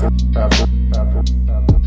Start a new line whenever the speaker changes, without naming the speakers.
tá bom, tá bom, tá bom. Tá